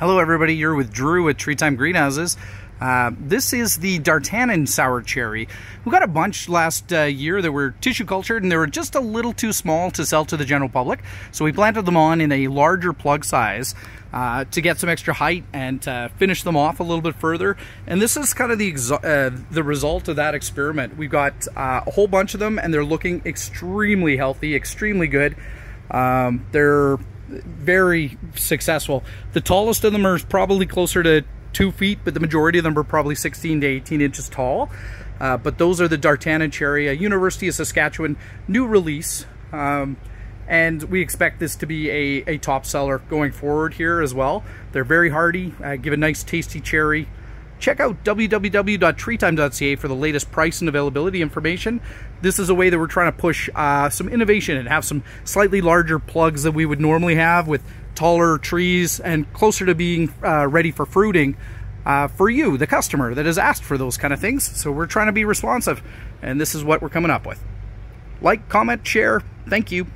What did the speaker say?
Hello everybody, you're with Drew at Tree Time Greenhouses. Uh, this is the D'Artagnan Sour Cherry. We got a bunch last uh, year that were tissue cultured and they were just a little too small to sell to the general public. So we planted them on in a larger plug size uh, to get some extra height and uh, finish them off a little bit further. And this is kind of the uh, the result of that experiment. We've got uh, a whole bunch of them and they're looking extremely healthy, extremely good. Um, they're very successful. The tallest of them are probably closer to two feet, but the majority of them are probably 16 to 18 inches tall. Uh, but those are the D'Artagnan Cherry, a University of Saskatchewan new release. Um, and we expect this to be a, a top seller going forward here as well. They're very hardy, uh, give a nice tasty cherry. Check out www.treetime.ca for the latest price and availability information. This is a way that we're trying to push uh, some innovation and have some slightly larger plugs that we would normally have with taller trees and closer to being uh, ready for fruiting uh, for you, the customer that has asked for those kind of things. So we're trying to be responsive and this is what we're coming up with. Like, comment, share. Thank you.